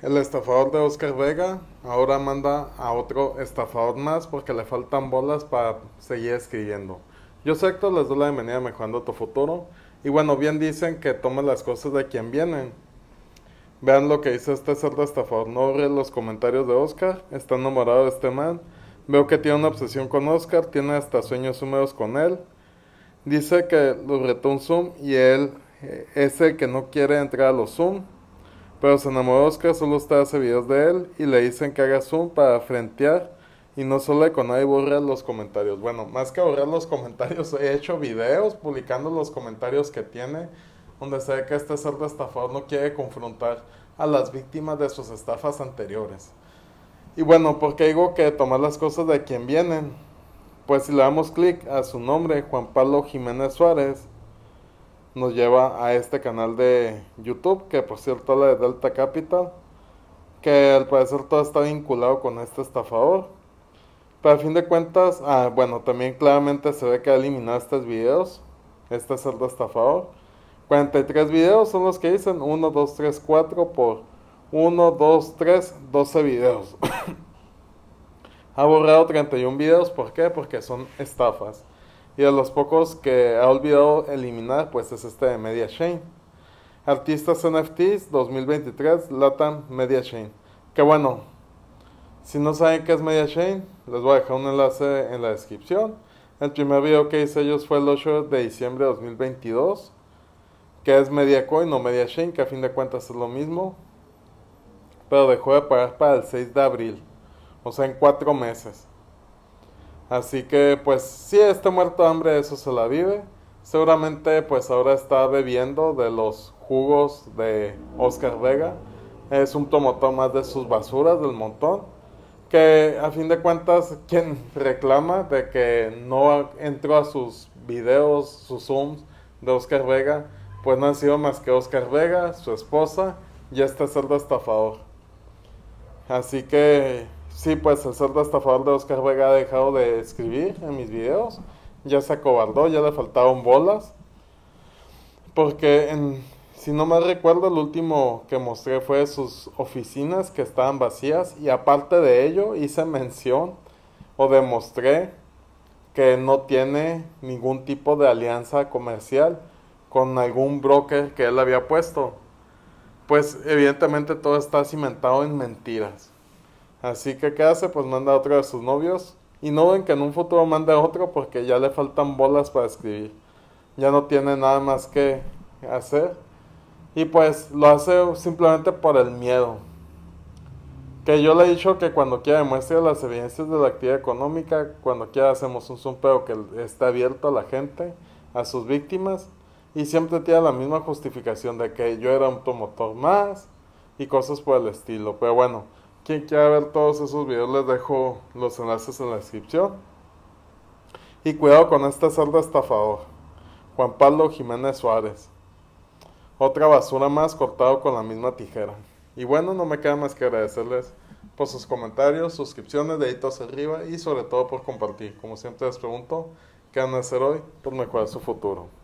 El estafador de Oscar Vega ahora manda a otro estafador más porque le faltan bolas para seguir escribiendo. Yo soy Héctor, les doy la bienvenida a Mejorando tu Futuro. Y bueno, bien dicen que tomen las cosas de quien vienen. Vean lo que dice este cerdo estafador. No abre los comentarios de Oscar. Está enamorado de este man. Veo que tiene una obsesión con Oscar. Tiene hasta sueños húmedos con él. Dice que lo retó un Zoom y él eh, es el que no quiere entrar a los Zoom. Pero se enamoró de Oscar, solo está hace videos de él y le dicen que haga Zoom para frentear y no solo con nadie borra los comentarios. Bueno, más que borrar los comentarios, he hecho videos publicando los comentarios que tiene donde se ve que este cerdo estafador no quiere confrontar a las víctimas de sus estafas anteriores. Y bueno, porque digo que tomar las cosas de quien vienen? Pues si le damos clic a su nombre, Juan Pablo Jiménez Suárez, nos lleva a este canal de YouTube, que por cierto la de Delta Capital, que al parecer todo está vinculado con este estafador. Pero a fin de cuentas, ah, bueno, también claramente se ve que ha eliminado estos videos, este cerdo estafador. 43 videos son los que dicen 1, 2, 3, 4 por 1, 2, 3, 12 videos. ha borrado 31 videos, ¿por qué? Porque son estafas. Y de los pocos que ha olvidado eliminar, pues es este de Media Chain. Artistas NFTs 2023, Latam Media Chain. Que bueno, si no saben qué es Media Chain, les voy a dejar un enlace en la descripción. El primer video que hice ellos fue el 8 de diciembre de 2022 que es MediaCoin o MediaChain, que a fin de cuentas es lo mismo, pero dejó de pagar para el 6 de abril, o sea, en cuatro meses. Así que, pues, si este muerto de hambre eso se la vive. Seguramente, pues, ahora está bebiendo de los jugos de Oscar Vega. Es un promotor más de sus basuras del montón. Que a fin de cuentas, quien reclama de que no entró a sus videos, sus zooms de Oscar Vega, pues no han sido más que Oscar Vega, su esposa y este cerdo estafador. Así que sí, pues el cerdo estafador de Oscar Vega ha dejado de escribir en mis videos. Ya se acobardó, ya le faltaron bolas. Porque si no me recuerdo, el último que mostré fue sus oficinas que estaban vacías. Y aparte de ello, hice mención o demostré que no tiene ningún tipo de alianza comercial con algún broker que él había puesto. Pues evidentemente todo está cimentado en mentiras. Así que ¿qué hace? Pues manda a otro de sus novios. Y no ven que en un futuro mande a otro porque ya le faltan bolas para escribir. Ya no tiene nada más que hacer. Y pues lo hace simplemente por el miedo. Que yo le he dicho que cuando quiera demuestre las evidencias de la actividad económica, cuando quiera hacemos un zoom pero que esté abierto a la gente, a sus víctimas y siempre tiene la misma justificación de que yo era un promotor más y cosas por el estilo. Pero bueno, quien quiera ver todos esos videos les dejo los enlaces en la descripción. Y cuidado con este cerdo estafador, Juan Pablo Jiménez Suárez. Otra basura más cortado con la misma tijera. Y bueno, no me queda más que agradecerles por sus comentarios, suscripciones, deditos arriba y sobre todo por compartir. Como siempre les pregunto, ¿qué van a hacer hoy por mejorar su futuro?